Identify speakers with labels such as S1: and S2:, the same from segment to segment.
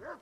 S1: Yeah.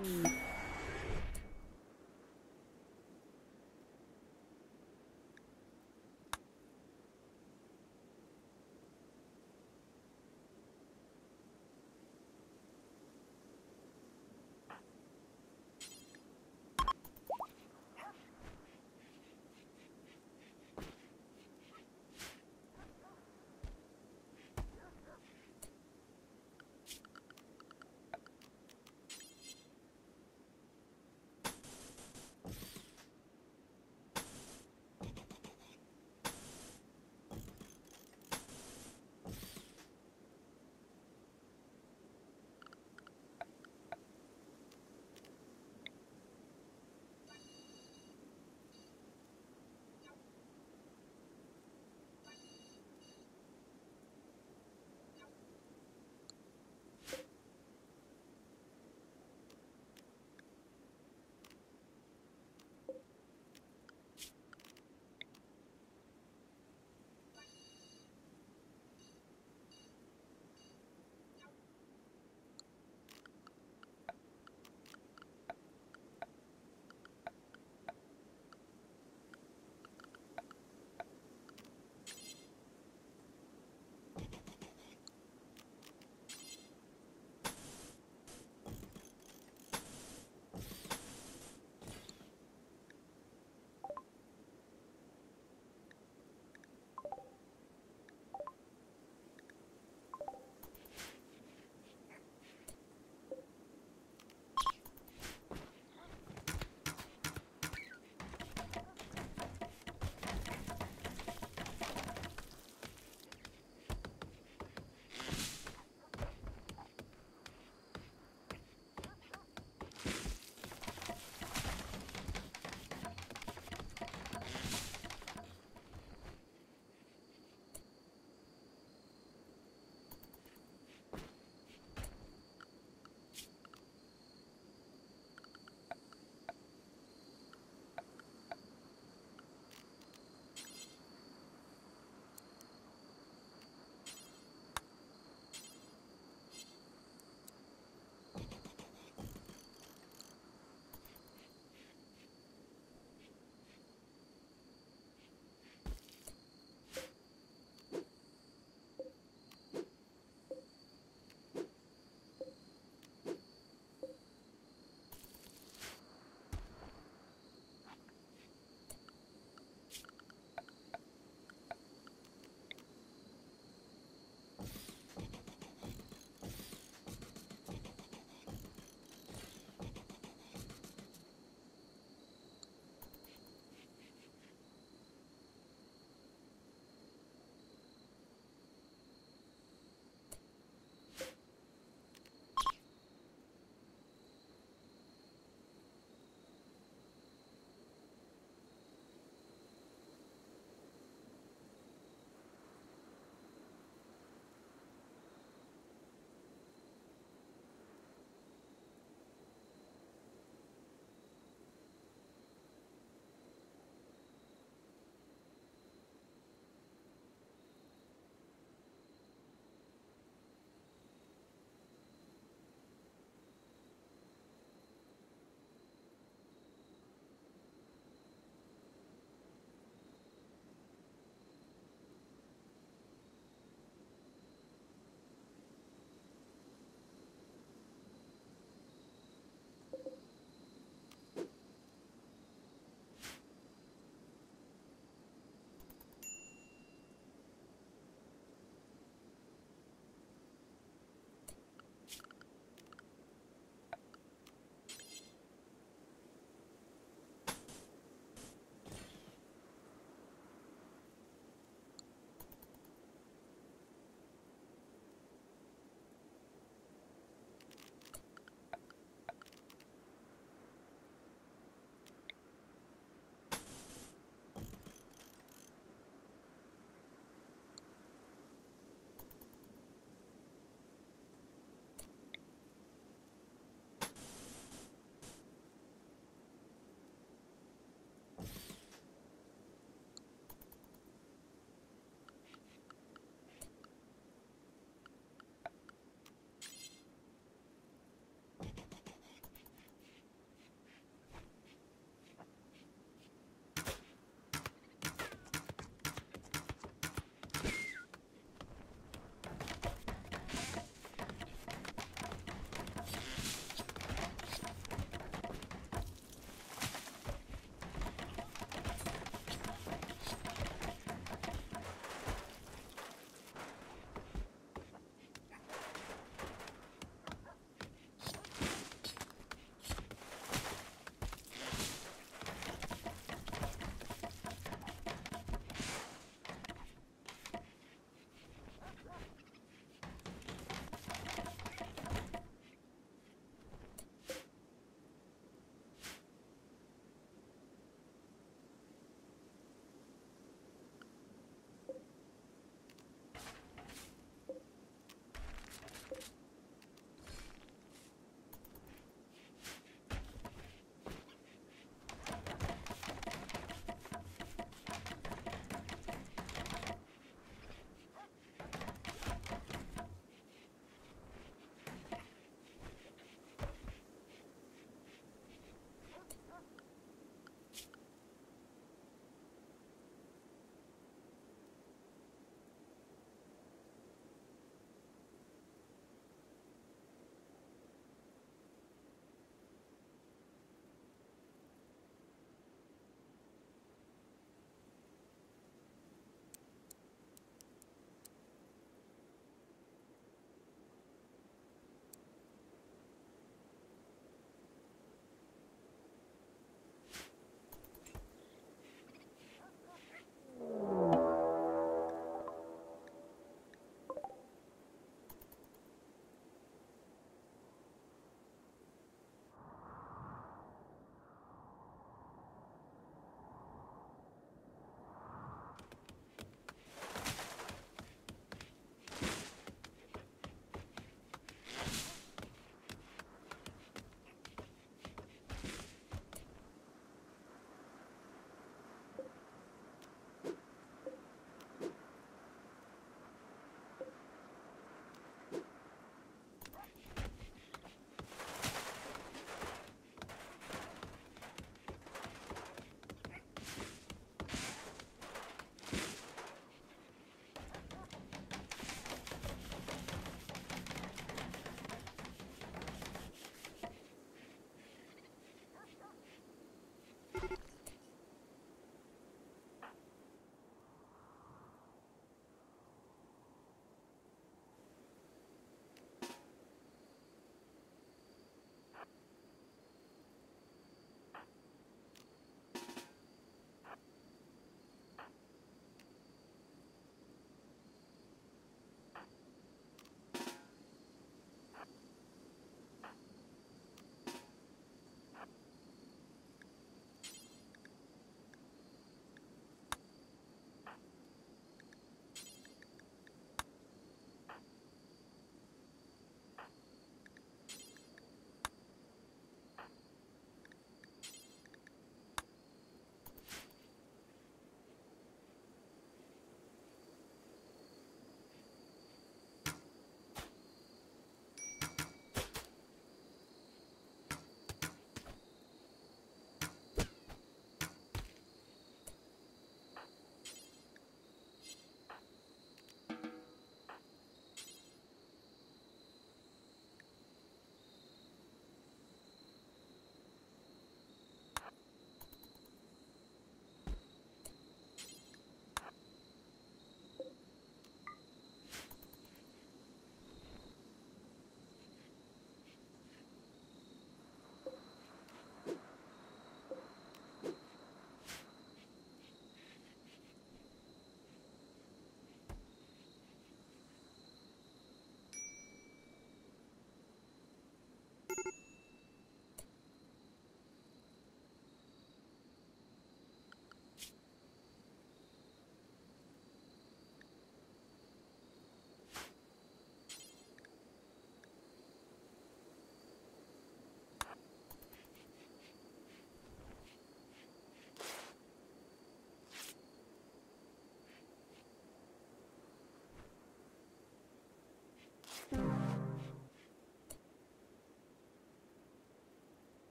S2: Mm.